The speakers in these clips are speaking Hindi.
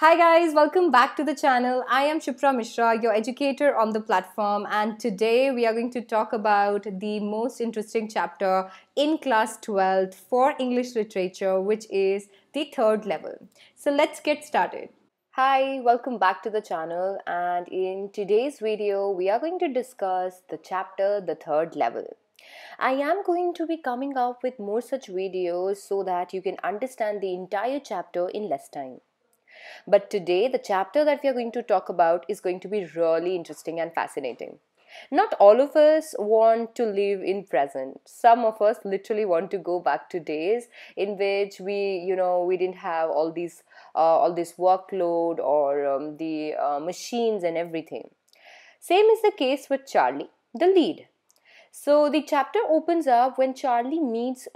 Hi guys, welcome back to the channel. I am Shipra Mishra, your educator on the platform and today we are going to talk about the most interesting chapter in class 12th for English literature which is the third level. So let's get started. Hi, welcome back to the channel and in today's video we are going to discuss the chapter the third level. I am going to be coming up with more such videos so that you can understand the entire chapter in less time. But today, the chapter that we are going to talk about is going to be really interesting and fascinating. Not all of us want to live in present. Some of us literally want to go back to days in which we, you know, we didn't have all these, uh, all this workload or um, the uh, machines and everything. Same is the case with Charlie, the lead. So the chapter opens up when Charlie meets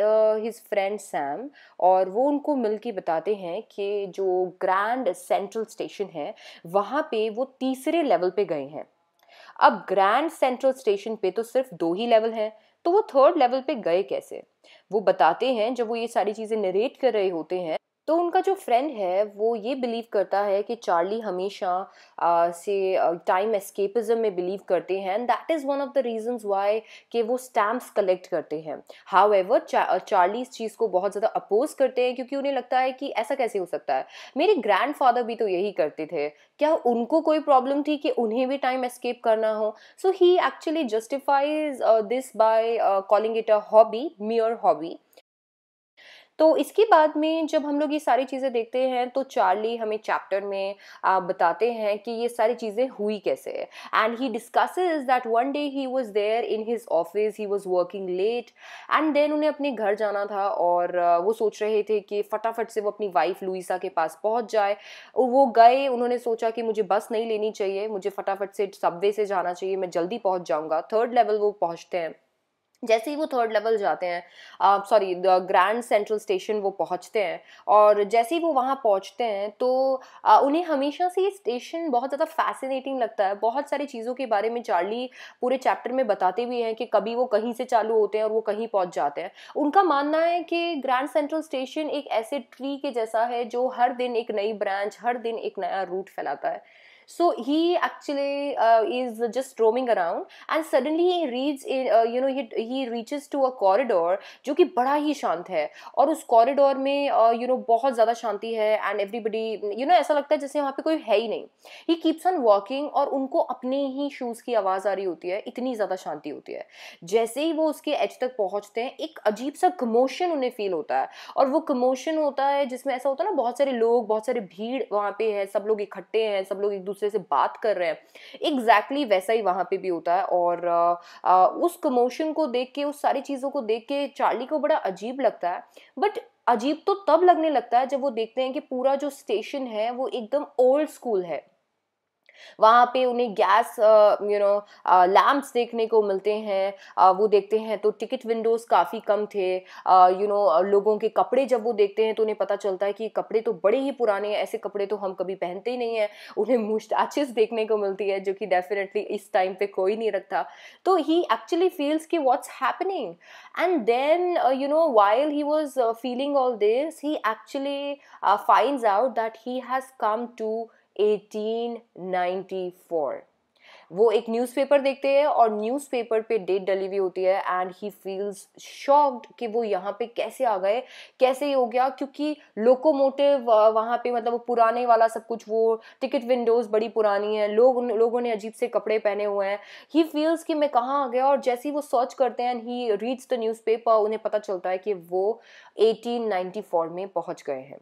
his friend Sam और वो उनको मिल के बताते हैं कि जो ग्रैंड सेंट्रल स्टेशन है, वहाँ पे वो तीसरे लेवल पे गए हैं। अब ग्रैंड सेंट्रल स्टेशन पे तो सिर्फ़ दो ही लेवल हैं तो वो थर्ड लेवल पे गए कैसे? वो बताते हैं, जब वो ये सारी चीज़ें नरेट कर रहे होते हैं तो उनका जो फ्रेंड है वो ये बिलीव करता है कि चार्ली हमेशा आ, से टाइम एस्केपिज्म में बिलीव करते हैं and that is one of the reasons why कि वो स्टैम्प्स कलेक्ट करते हैं। हाउ एवर चा, चार्ली इस चीज़ को बहुत ज़्यादा अपोज करते हैं क्योंकि उन्हें लगता है कि ऐसा कैसे हो सकता है। मेरे ग्रैंड भी तो यही करते थे। क्या उनको कोई प्रॉब्लम थी कि उन्हें भी टाइम एस्केप करना हो? So he actually justifies this by calling it a hobby mere hobby तो इसके बाद में जब हम लोग ये सारी चीज़ें देखते हैं तो चार्ली हमें चैप्टर में बताते हैं कि ये सारी चीज़ें हुई कैसे and he discusses that one day he was there in his office he was working late and then उन्हें अपने घर जाना था और वो सोच रहे थे कि फटाफट से वो अपनी वाइफ लुइसा के पास पहुँच जाए। वो गए, उन्होंने सोचा कि मुझे बस नहीं लेनी चाहिए, मुझे फटाफट से सबवे से जाना चाहिए, मैं जल्दी पहुँच जाऊँगा। थर्ड लेवल वो पहुँचते हैं। जैसे ही वो थर्ड लेवल जाते हैं सॉरी ग्रैंड सेंट्रल स्टेशन वो पहुँचते हैं और जैसे ही वो वहाँ पहुँचते हैं तो uh, उन्हें हमेशा से ये स्टेशन बहुत ज़्यादा फैसिनेटिंग लगता है। बहुत सारी चीज़ों के बारे में चार्ली पूरे चैप्टर में बताते भी हैं कि कभी वो कहीं से चालू होते हैं और वो कहीं पहुँच जाते हैं। उनका मानना है कि ग्रैंड सेंट्रल स्टेशन एक ऐसे ट्री के जैसा है जो हर दिन एक नई ब्रांच हर दिन एक नया रूट फैलाता है। So he actually uh, is just roaming around and suddenly he reads in, uh, you know he, he reaches to a corridor जो कि बड़ा ही शांत है और उस कॉरिडोर में यू uh, नो बहुत ज़्यादा शांति है एंड एवरीबडी यू नो ऐसा लगता है जैसे वहाँ पे कोई है ही नहीं। ही कीप्स ऑन वॉकिंग और उनको अपने ही शूज़ की आवाज़ आ रही होती है इतनी ज़्यादा शांति होती है। जैसे ही वो उसके एज तक पहुँचते हैं एक अजीब सा कमोशन उन्हें फील होता है और वो कमोशन होता है जिसमें ऐसा होता है ना बहुत सारे लोग बहुत सारे भीड़ वहाँ पे है सब लोग इकट्ठे हैं सब लोग एक दूसरे से बात कर रहे हैं। एग्जैक्टली exactly वैसा ही वहाँ पे भी होता है और आ, आ, उस कमोशन को देख के उस सारी चीज़ों को देख के चार्ली को बड़ा अजीब लगता है। बट अजीब तो तब लगने लगता है जब वो देखते हैं कि पूरा जो स्टेशन है वो एकदम ओल्ड स्कूल है। वहाँ पे उन्हें गैस यू नो लैम्प्स देखने को मिलते हैं। Uh, वो देखते हैं तो टिकट विंडोज़ काफ़ी कम थे। यू नो लोगों के कपड़े जब वो देखते हैं तो उन्हें पता चलता है कि कपड़े तो बड़े ही पुराने हैं ऐसे कपड़े तो हम कभी पहनते ही नहीं हैं। उन्हें मुस्टैचेस देखने को मिलती है जो कि डेफिनेटली इस टाइम पे कोई नहीं रखता। तो ही एक्चुअली फील्स कि what's happening and then you know while he was feeling all this he actually find out that he has come to 1894 वो एक न्यूज़पेपर देखते हैं और न्यूज़पेपर पे डेट डली हुई होती है एंड ही फील्स शॉक्ड कि वो यहाँ पे कैसे आ गए, कैसे ही हो गया? क्योंकि लोकोमोटिव वहाँ पे मतलब वो पुराने वाला सब कुछ, वो टिकट विंडोज़ बड़ी पुरानी है, लोग लोगों ने अजीब से कपड़े पहने हुए हैं। ही फील्स कि मैं कहाँ आ गया और जैसे ही वो सर्च करते हैं ही रीड्स द न्यूज़पेपर उन्हें पता चलता है कि वो 1894 में पहुँच गए हैं।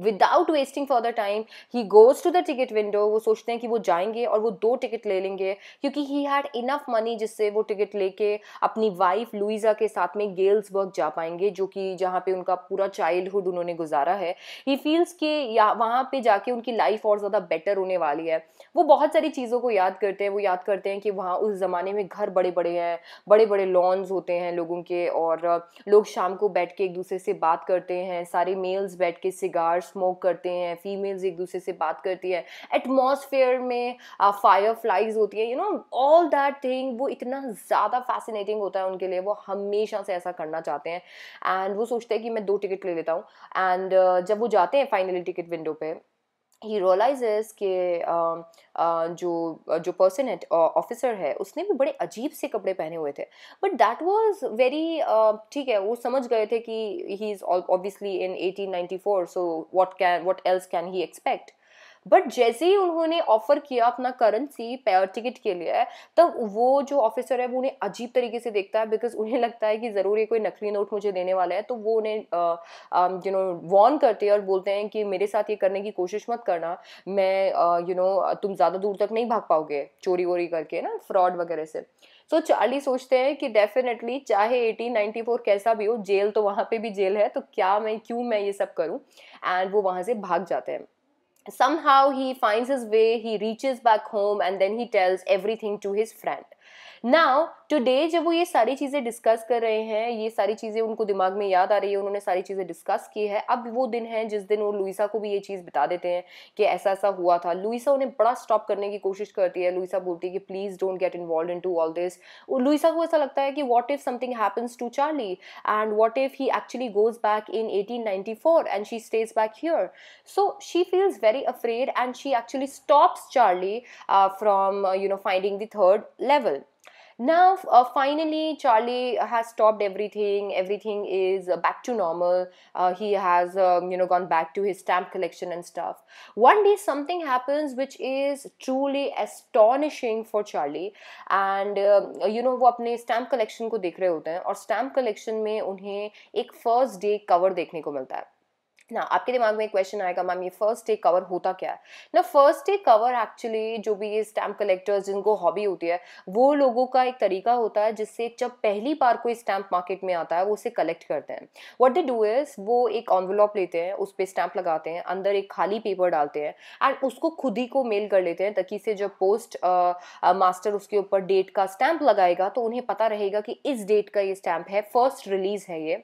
Without wasting for the time he goes to the ticket window वो सोचते हैं कि वो जाएँगे और वो दो टिकट ले लेंगे, क्योंकि ही हैड इनफ मनी जिससे वो टिकट लेके अपनी वाइफ लुइजा के साथ में गेल्सबर्ग जा पाएँगे, जो कि जहाँ पे उनका पूरा चाइल्डहुड उन्होंने गुजारा है। ही फील्स के या, वहाँ पे जाके उनकी लाइफ और ज़्यादा बेटर होने वाली है। वो बहुत सारी चीज़ों को याद करते हैं, वो याद करते हैं कि वहाँ उस ज़माने में घर बड़े बड़े हैं बड़े बड़े लॉन्स होते हैं लोगों के और लोग शाम को बैठ के एक दूसरे से बात करते हैं, सारे मेल्स बैठ के सिगार स्मोक करते हैं फीमेल्स एक दूसरे से बात करती है। एटमोसफेयर में फायर फ्लाइज होती है you know all that thing वो इतना ज़्यादा फैसिनेटिंग होता है उनके लिए, वो हमेशा से ऐसा करना चाहते हैं। एंड वो सोचते हैं कि मैं दो टिकट ले लेता हूँ। एंड जब वो जाते हैं फाइनली टिकट विंडो पे ही रियलाइजेस के जो जो पर्सन है ऑफिसर है, उसने भी बड़े अजीब से कपड़े पहने हुए थे। बट दैट वॉज़ वेरी ठीक है, वो समझ गए थे कि he is obviously in 1894 so what can what else can he expect but जैसे ही उन्होंने ऑफ़र किया अपना करेंसी टिकट के लिए तब वो जो ऑफिसर है वो उन्हें अजीब तरीके से देखता है बिकॉज़ उन्हें लगता है कि ज़रूर ये कोई नकली नोट मुझे देने वाला है। तो वो उन्हें यू नो वॉर्न करते हैं और बोलते हैं कि मेरे साथ ये करने की कोशिश मत करना। मैं यू नो तुम ज़्यादा दूर तक नहीं भाग पाओगे चोरी वोरी करके ना फ्रॉड वगैरह से। तो so, चार्ली सोचते हैं कि डेफिनेटली चाहे 1894 कैसा भी हो जेल तो वहाँ पे भी जेल है तो क्या मैं क्यों मैं ये सब करूँ? एंड वो वहाँ से भाग जाते हैं। Somehow he finds his way he reaches back home and then he tells everything to his friend now today जब वो ये सारी चीज़ें डिस्कस कर रहे हैं, ये सारी चीज़ें उनको दिमाग में याद आ रही है, उन्होंने सारी चीज़ें डिस्कस की है, अब वो दिन है जिस दिन वो लुइसा को भी ये चीज़ बता देते हैं कि ऐसा ऐसा हुआ था। लुइसा उन्हें बड़ा स्टॉप करने की कोशिश करती है। लुइसा बोलती है कि please don't get involve in to all this Louisa को ऐसा लगता है कि what if something happens to Charlie and what if he actually goes back in eighteen ninety four and she stays back here so she feels very afraid and she actually stops Charlie from you know finding the third level now uh, finally charlie has stopped everything everything is uh, back to normal uh, he has um, you know gone back to his stamp collection and stuff one day something happens which is truly astonishing for charlie and um, you know वो अपने स्टैम्प कलेक्शन को देख रहे होते हैं और स्टैम्प कलेक्शन में उन्हें एक फर्स्ट डे कवर देखने को मिलता है ना, आपके दिमाग में एक क्वेश्चन आएगा, मैम, ये फ़र्स्ट डे कवर होता क्या है? ना फ़र्स्ट डे कवर एक्चुअली जो भी ये स्टैम्प कलेक्टर्स जिनको हॉबी होती है, वो लोगों का एक तरीका होता है जिससे जब पहली बार कोई स्टैम्प मार्केट में आता है, वो उसे कलेक्ट करते हैं। वट दे डू इज़ वो एक ऑनवलॉप लेते हैं, उस पर स्टैम्प लगाते हैं, अंदर एक खाली पेपर डालते हैं एंड उसको खुद ही को मेल कर लेते हैं ताकि से जब पोस्ट मास्टर उसके ऊपर डेट का स्टैम्प लगाएगा तो उन्हें पता रहेगा कि इस डेट का ये स्टैम्प है फ़र्स्ट रिलीज़ है ये।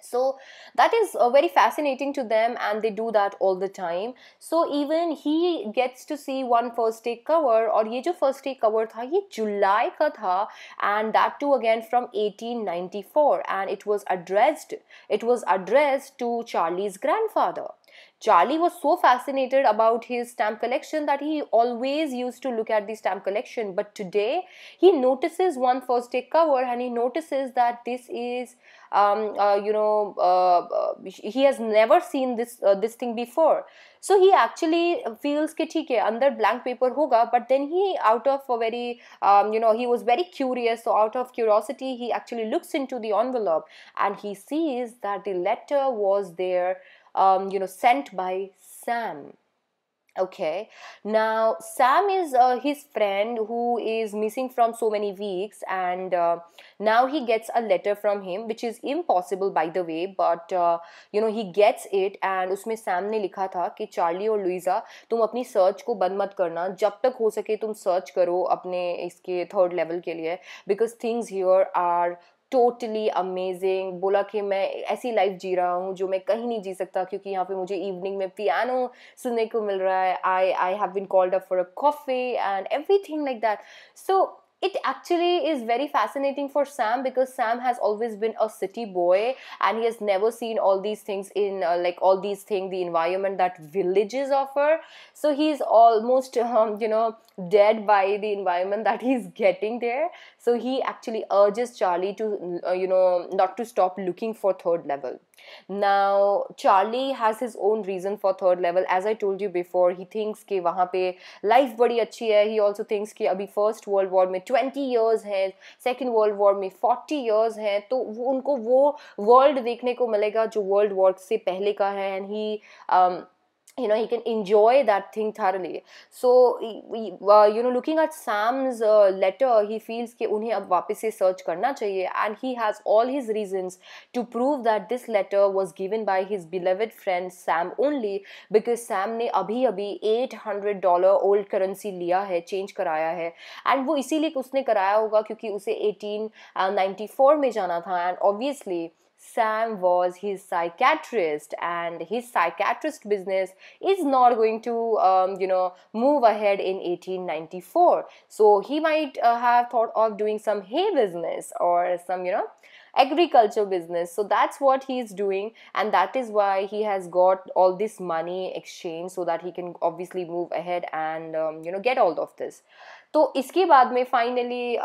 so that is uh, very fascinating to them and they do that all the time. So even he gets to see one first take cover or he jo first take cover tha ye july ka and that too again from 1894 and it was addressed it was addressed to charlie's grandfather. Charlie was so fascinated about his stamp collection that he always used to look at the stamp collection. But today, he notices one first take cover and he notices that this is, um, uh, you know, uh, uh he has never seen this uh, this thing before. So he actually feels कि ठीक है अंदर blank paper होगा but then he out of a very um, you know he was very curious so out of curiosity he actually looks into the envelope and he sees that the letter was there um, you know, sent by Sam. Okay, now Sam is uh, his friend who is missing from so many weeks, and uh, now he gets a letter from him, which is impossible by the way, but uh, you know he gets it, and उसमें Sam ने लिखा था कि चार्ली और लुइजा तुम अपनी सर्च को बंद मत करना जब तक हो सके तुम सर्च करो अपने इसके थर्ड लेवल के लिए because things here are totally amazing बोला कि मैं ऐसी लाइफ जी रहा हूँ जो मैं कहीं नहीं जी सकता क्योंकि यहाँ पे मुझे इवनिंग में पियानो सुनने को मिल रहा है। I I have been called up for a coffee and everything like that so it actually is very fascinating for Sam because Sam has always been a city boy and he has never seen all these things in uh, like all these things the environment that villages offer. So he's almost um, you know dead by the environment that he's getting there. So he actually urges Charlie to uh, you know not to stop looking for third level now, charlie has his own reason for third level. As i told you before, he thinks कि वहाँ पे लाइफ बड़ी अच्छी है. ही ऑल्सो thinks कि अभी फ़र्स्ट वर्ल्ड वॉर में ट्वेंटी ईयर्स हैं. सेकेंड वर्ल्ड वॉर में फोर्टी ईयर्स हैं. तो वो, उनको वो वर्ल्ड देखने को मिलेगा जो वर्ल्ड वॉर से पहले का है. And he you know he can enjoy that thing thoroughly so uh, you know looking at sam's uh, letter he feels कि उन्हें अब वापस से सर्च करना चाहिए and he has all his reasons to prove that this letter was given by his beloved friend sam only because sam ने अभी अभी 800 डॉलर ओल्ड करेंसी लिया है चेंज कराया है एंड वो इसीलिए उसने कराया होगा क्योंकि उसे 1894 में जाना था and obviously Sam was his psychiatrist, and his psychiatrist business is not going to, um, you know, move ahead in 1894. So he might uh, have thought of doing some hay business or some, you know, agriculture business so that's what he's doing and that is why he has got all this money exchange so that he can obviously move ahead and um, you know get all of this तो इसके बाद में फाइनली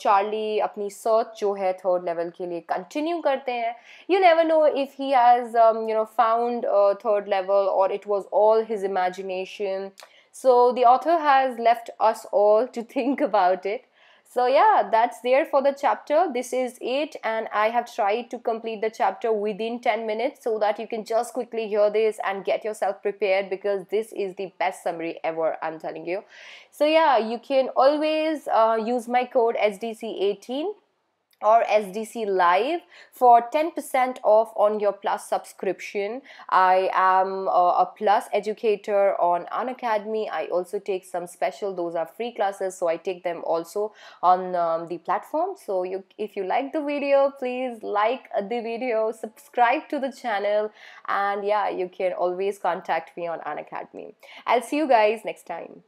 चार्ली uh, अपनी सर्च जो है थर्ड लेवल के लिए कंटिन्यू करते हैं you never know if he has you know found third level और it was all his imagination so the author has left us all to think about it so yeah that's there for the chapter. This is it and i have tried to complete the chapter within 10 minutes so that you can just quickly hear this and get yourself prepared because this is the best summary ever i'm telling you. So yeah you can always uh, use my code sdc18 or SDC Live for 10% off on your Plus subscription. I am a Plus educator on Unacademy. I also take some special, those are free classes, so I take them also on um, the platform. So you, if you like the video, please like the video, subscribe to the channel, and yeah, you can always contact me on Unacademy. I'll see you guys next time.